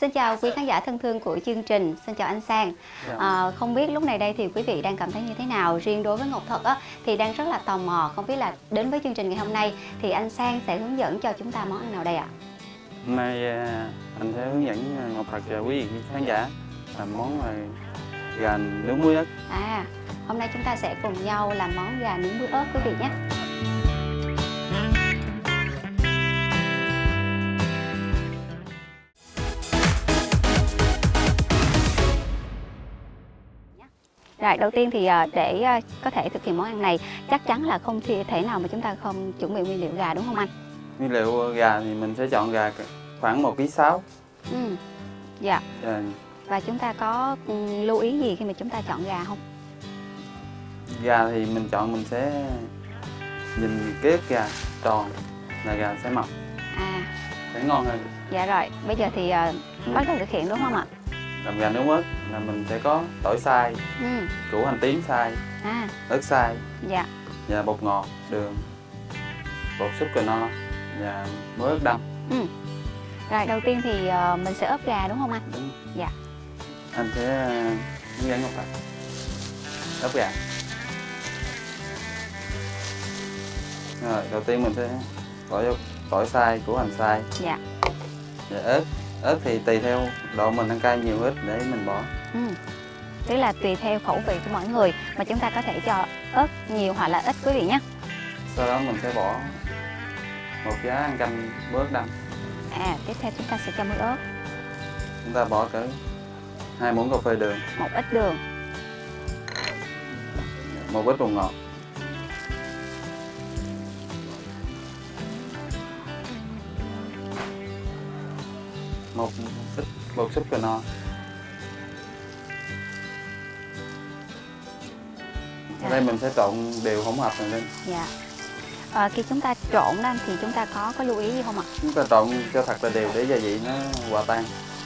Xin chào quý khán giả thân thương của chương trình, xin chào anh Sang. Dạ. À, không biết lúc này đây thì quý vị đang cảm thấy như thế nào? Riêng đối với Ngọc Thật á, thì đang rất là tò mò, không biết là đến với chương trình ngày hôm nay thì anh Sang sẽ hướng dẫn cho chúng ta món ăn nào đây ạ? Hôm nay à, anh sẽ hướng dẫn à, Ngọc Thật và quý vị khán giả làm món là gà nướng muối ớt. À, hôm nay chúng ta sẽ cùng nhau làm món gà nướng muối ớt quý vị nhé. Rồi, đầu tiên thì à, để à, có thể thực hiện món ăn này chắc chắn là không thể nào mà chúng ta không chuẩn bị nguyên liệu gà đúng không anh? Nguyên liệu gà thì mình sẽ chọn gà khoảng 1 kg 6. Ừ. Dạ. À, Và chúng ta có ừ, lưu ý gì khi mà chúng ta chọn gà không? gà thì mình chọn mình sẽ nhìn cái gà tròn là gà sẽ mập, À, sẽ ngon hơn. dạ rồi. Bây giờ thì à, bắt đầu thực hiện đúng không ạ? Làm gà nướng ớt là mình sẽ có tỏi xay, Ừ. củ hành tím xay, À, ớt xay dạ. và bột ngọt, đường, bột súp cờ no và muối ớt đâm. Ừ. Rồi đầu tiên thì à, mình sẽ ướp gà đúng không anh? Đúng. Dạ. Anh sẽ hướng dẫn Ngọc Thật ướp gà. Rồi, đầu tiên mình sẽ bỏ vô tỏi xay, củ hành xay Dạ. và ớt. Ớt thì tùy theo độ mình ăn cay nhiều ít để mình bỏ. Ừ. Tức là tùy theo khẩu vị của mỗi người mà chúng ta có thể cho ớt nhiều hoặc là ít quý vị nhé. Sau đó mình sẽ bỏ một giá ăn canh muối ớt đâm. À, tiếp theo chúng ta sẽ cho muối ớt, Chúng ta bỏ cỡ hai muỗng cà phê đường, một ít đường, một ít bột ngọt. Một ít bột súp cờ no ở đây mình sẽ trộn đều hỗn hợp này lên Dạ. À, khi chúng ta trộn đó anh, thì chúng ta có có lưu ý gì không ạ? chúng ta trộn cho thật là đều để gia vị nó hòa tan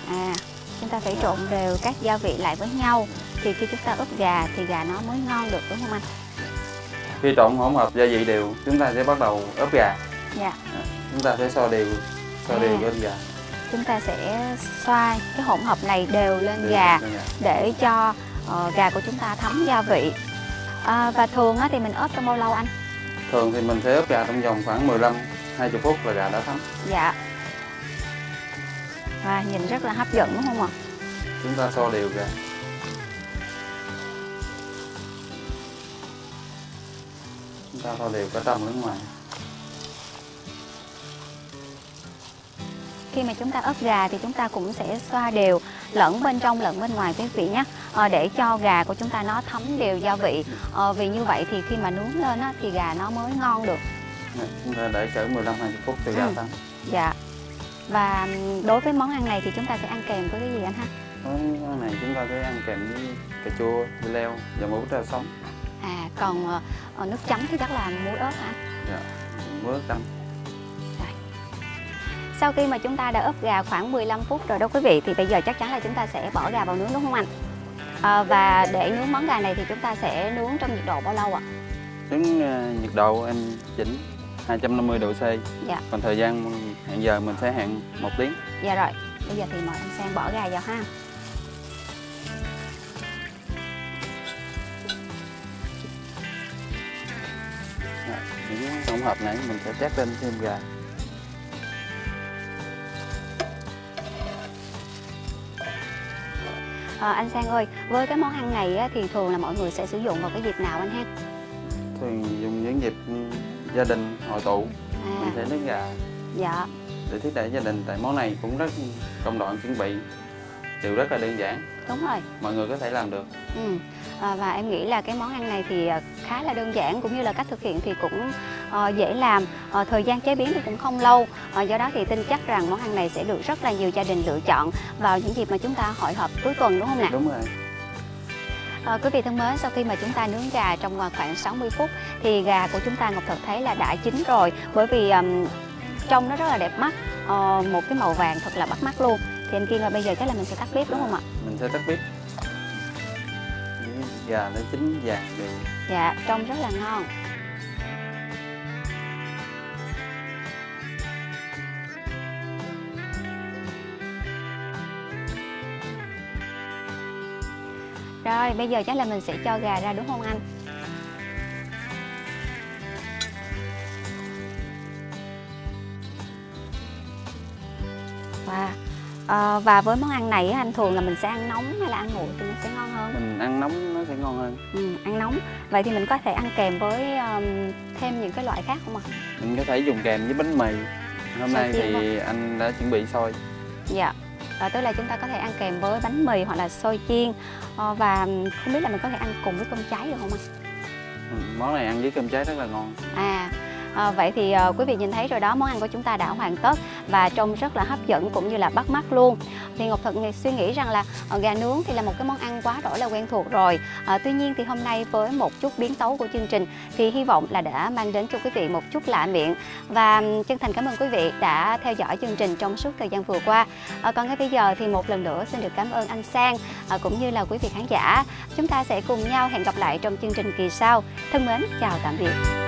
À, chúng ta phải trộn đều các gia vị lại với nhau thì khi chúng ta ướp gà thì gà nó mới ngon được đúng không anh? khi trộn hỗn hợp gia vị đều chúng ta sẽ bắt đầu ướp gà Dạ. chúng ta sẽ so đều so đều À. lên gà Chúng ta sẽ xoay cái hỗn hợp này đều lên gà để cho ờ, gà của chúng ta thấm gia vị. À, và thường á, thì mình ướp trong bao lâu anh? thường thì mình sẽ ướp gà trong vòng khoảng 15 20 phút là gà đã thấm Dạ. Và nhìn rất là hấp dẫn đúng không ạ? chúng ta so đều gà chúng ta so đều cả trong lẫn ngoài Khi mà chúng ta ướp gà thì chúng ta cũng sẽ xoa đều lẫn bên trong lẫn bên ngoài quý vị nhé. Ờ, để cho gà của chúng ta nó thấm đều gia vị. Ờ, vì như vậy thì khi mà nướng lên á, thì gà nó mới ngon được. Chúng ta để cỡ 15 20 phút cho gà Ừ. dạ. Và đối với món ăn này thì chúng ta sẽ ăn kèm với cái gì anh ha? Món này chúng ta sẽ ăn kèm với cà chua dưa leo và ít rau sống. À còn ờ, nước chấm thì chắc là muối ớt hả? Dạ. muối ớt đâm sau khi mà chúng ta đã ướp gà khoảng 15 phút rồi đó quý vị thì bây giờ chắc chắn là chúng ta sẽ bỏ gà vào nướng đúng không anh Ờ, và để nướng món gà này thì chúng ta sẽ nướng trong nhiệt độ bao lâu ạ Trứng ờ, nhiệt độ em chỉnh 250 độ C. Dạ. Còn thời gian hẹn giờ mình sẽ hẹn một tiếng. dạ rồi bây giờ thì mời anh sang bỏ gà vào ha Dạ, Những hỗn hợp này mình sẽ chát lên thêm gà. Ờ, anh sang ơi với cái món ăn này á, thì thường là mọi người sẽ sử dụng vào cái dịp nào anh ha Thường dùng những dịp gia đình hội tụ à mình sẽ nướng gà dạ để thúc đẩy gia đình. Tại món này cũng rất công đoạn chuẩn bị đều rất là đơn giản. đúng rồi Mọi người có thể làm được. Ừ. À, và em nghĩ là cái món ăn này thì à, khá là đơn giản cũng như là cách thực hiện thì cũng ờ, dễ làm. Ờ, thời gian chế biến thì cũng không lâu. Ờ, do đó thì tin chắc rằng món ăn này sẽ được rất là nhiều gia đình lựa chọn vào những dịp mà chúng ta hội họp cuối tuần đúng không nè? Đúng rồi. Ờ, quý vị thân mến sau khi mà chúng ta nướng gà trong à, khoảng 60 phút thì gà của chúng ta Ngọc Thật thấy là đã chín rồi. Bởi vì ừm, trông nó rất là đẹp mắt. Ờ, một cái màu vàng thật là bắt mắt luôn. Thì anh Kiên là bây giờ chắc là mình sẽ tắt bếp đúng không ạ? Mình sẽ tắt bếp. Gà nó chín vàng đều. dạ trông rất là ngon Rồi bây giờ chắc là mình sẽ cho gà ra đúng không anh? Wow. Ờ, và với món ăn này anh thường là mình sẽ ăn nóng hay là ăn nguội thì nó sẽ ngon hơn? mình ăn nóng nó sẽ ngon hơn Ừ, ăn nóng. Vậy thì mình có thể ăn kèm với um, thêm những cái loại khác không ạ? mình có thể dùng kèm với bánh mì hôm Xôi nay thì anh đã chuẩn bị xôi Dạ. Ờ, tức là chúng ta có thể ăn kèm với bánh mì hoặc là xôi chiên Ờ, và không biết là mình có thể ăn cùng với cơm cháy được không anh? Ừ, món này ăn với cơm cháy rất là ngon À, à, vậy thì à, quý vị nhìn thấy rồi đó món ăn của chúng ta đã hoàn tất và trông rất là hấp dẫn cũng như là bắt mắt luôn. Thì Ngọc thuận suy nghĩ rằng là à, gà nướng thì là một cái món ăn quá đổi là quen thuộc rồi. À, tuy nhiên thì hôm nay với một chút biến tấu của chương trình thì hy vọng là đã mang đến cho quý vị một chút lạ miệng. Và chân thành cảm ơn quý vị đã theo dõi chương trình trong suốt thời gian vừa qua. À, còn ngay bây giờ thì một lần nữa xin được cảm ơn anh Sang à, cũng như là quý vị khán giả. Chúng ta sẽ cùng nhau hẹn gặp lại trong chương trình kỳ sau. Thân mến chào tạm biệt.